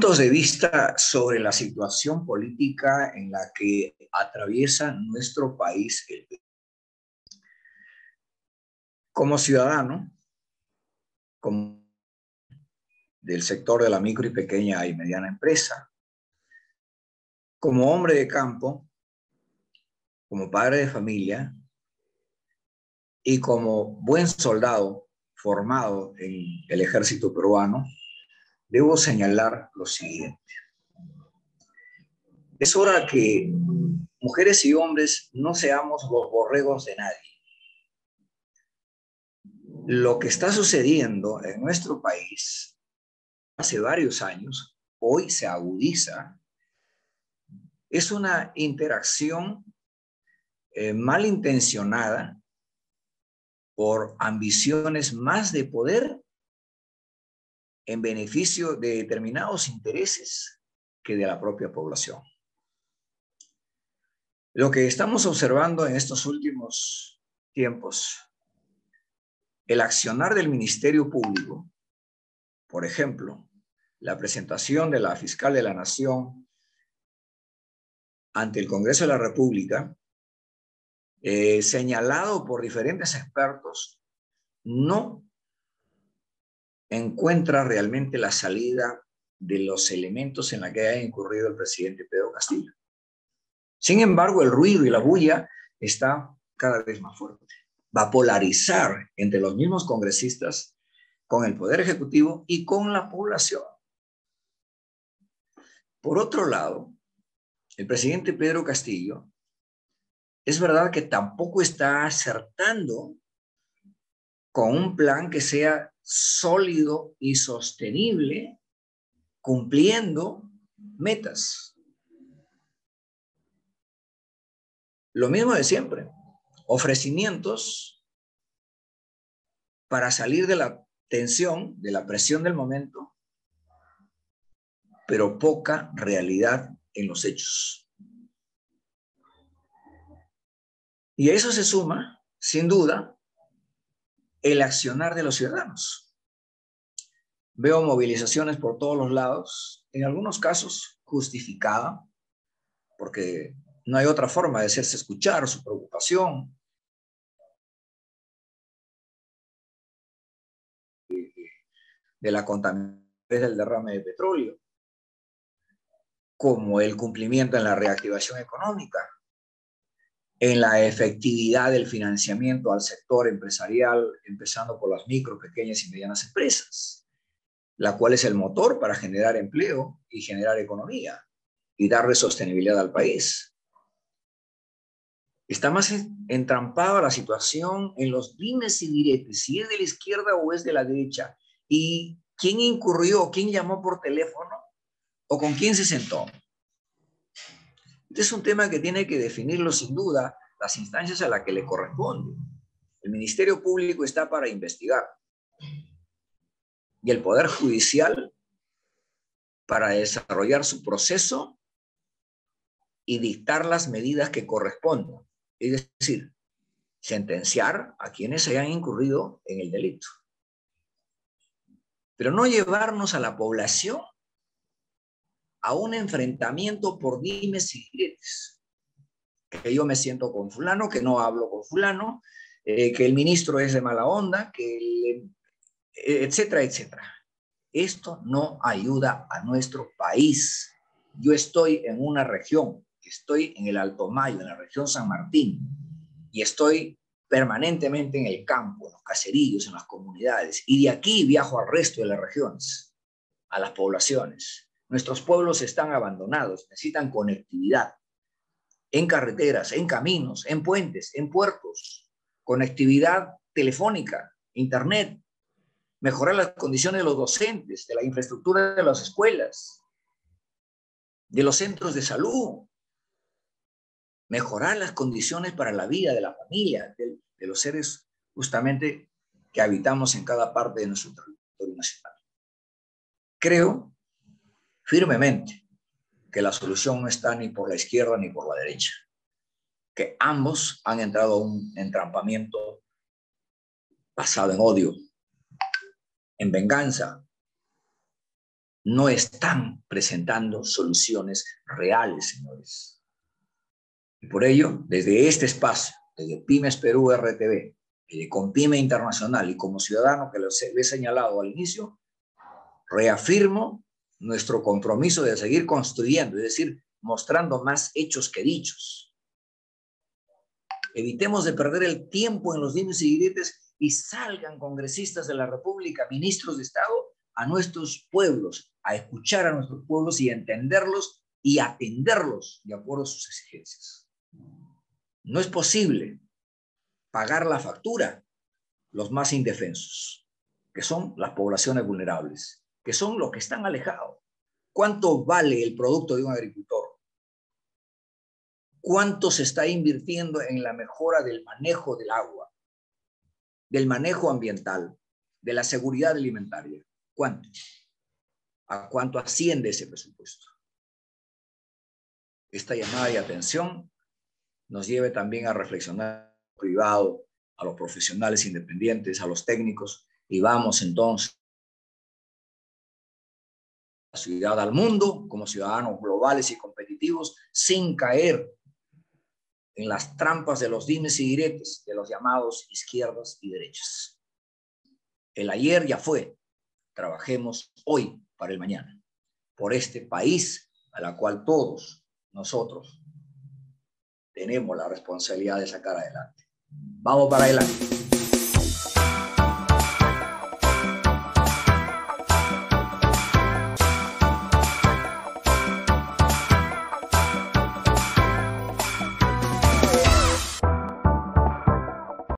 puntos de vista sobre la situación política en la que atraviesa nuestro país. Como ciudadano, como del sector de la micro y pequeña y mediana empresa, como hombre de campo, como padre de familia y como buen soldado formado en el ejército peruano, debo señalar lo siguiente. Es hora que mujeres y hombres no seamos los borregos de nadie. Lo que está sucediendo en nuestro país hace varios años, hoy se agudiza, es una interacción eh, malintencionada por ambiciones más de poder en beneficio de determinados intereses que de la propia población. Lo que estamos observando en estos últimos tiempos, el accionar del Ministerio Público, por ejemplo, la presentación de la fiscal de la Nación ante el Congreso de la República, eh, señalado por diferentes expertos, no encuentra realmente la salida de los elementos en la que ha incurrido el presidente Pedro Castillo. Sin embargo, el ruido y la bulla está cada vez más fuerte. Va a polarizar entre los mismos congresistas con el Poder Ejecutivo y con la población. Por otro lado, el presidente Pedro Castillo es verdad que tampoco está acertando con un plan que sea sólido y sostenible, cumpliendo metas. Lo mismo de siempre, ofrecimientos para salir de la tensión, de la presión del momento, pero poca realidad en los hechos. Y a eso se suma, sin duda, el accionar de los ciudadanos. Veo movilizaciones por todos los lados, en algunos casos justificada, porque no hay otra forma de hacerse escuchar su preocupación. de la contaminación del derrame de petróleo, como el cumplimiento en la reactivación económica, en la efectividad del financiamiento al sector empresarial, empezando por las micro, pequeñas y medianas empresas, la cual es el motor para generar empleo y generar economía y darle sostenibilidad al país. Está más entrampada la situación en los dimes y diretes, si es de la izquierda o es de la derecha, y quién incurrió, quién llamó por teléfono o con quién se sentó. Este es un tema que tiene que definirlo sin duda las instancias a las que le corresponde. El Ministerio Público está para investigar y el Poder Judicial para desarrollar su proceso y dictar las medidas que correspondan. Es decir, sentenciar a quienes hayan incurrido en el delito. Pero no llevarnos a la población a un enfrentamiento por dimes y diretes. Que yo me siento con fulano, que no hablo con fulano, eh, que el ministro es de mala onda, que eh, etcétera, etcétera. Esto no ayuda a nuestro país. Yo estoy en una región, estoy en el Alto Mayo, en la región San Martín, y estoy permanentemente en el campo, en los caserillos, en las comunidades, y de aquí viajo al resto de las regiones, a las poblaciones. Nuestros pueblos están abandonados, necesitan conectividad. En carreteras, en caminos, en puentes, en puertos, conectividad telefónica, internet, mejorar las condiciones de los docentes, de la infraestructura de las escuelas, de los centros de salud, mejorar las condiciones para la vida de la familia, de, los seres justamente que habitamos en cada parte de nuestro territorio nacional. Creo firmemente que la solución no está ni por la izquierda ni por la derecha, que ambos han entrado a un entrampamiento basado en odio, en venganza, no están presentando soluciones reales, señores. Y por ello, desde este espacio, desde Pymes Perú RTV, desde Compime Internacional y como ciudadano que lo he señalado al inicio, reafirmo nuestro compromiso de seguir construyendo, es decir, mostrando más hechos que dichos. Evitemos de perder el tiempo en los dimes y diretes y salgan congresistas de la República, ministros de Estado, a nuestros pueblos, a escuchar a nuestros pueblos y entenderlos y atenderlos de acuerdo a sus exigencias. No es posible pagar la factura los más indefensos, que son las poblaciones vulnerables, que son los que están alejados. ¿Cuánto vale el producto de un agricultor? ¿Cuánto se está invirtiendo en la mejora del manejo del agua, del manejo ambiental, de la seguridad alimentaria? ¿Cuánto? ¿A cuánto asciende ese presupuesto? Esta llamada de atención nos lleve también a reflexionar privado, a los profesionales independientes, a los técnicos, y vamos entonces ciudad al mundo como ciudadanos globales y competitivos sin caer en las trampas de los dimes y diretes de los llamados izquierdas y derechas. El ayer ya fue, trabajemos hoy para el mañana, por este país a la cual todos nosotros tenemos la responsabilidad de sacar adelante. Vamos para adelante.